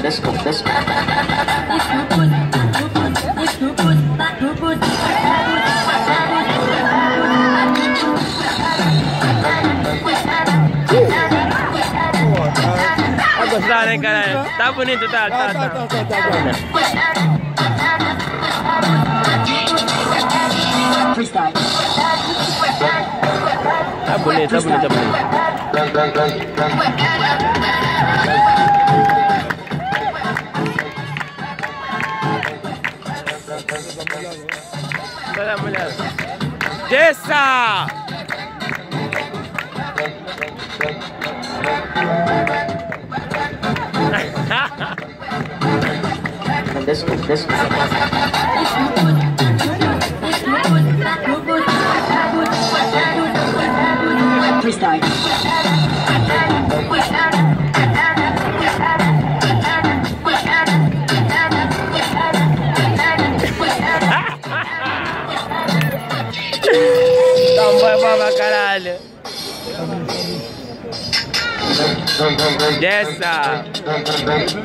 Desculpa, desculpa. Tá gostando, hein, caralho? Tá bonito. Está ¡Yesa! This one, this one. Banho pra caralho.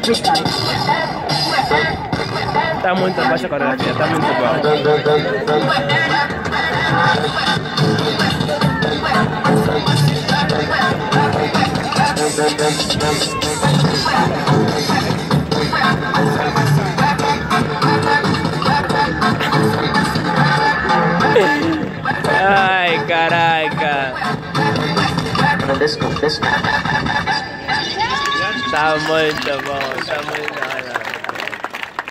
Freestyle. Tá muito baixa a coreografia, tá muito bom. Ai, caraca. Tá muito bom, tá muito bom.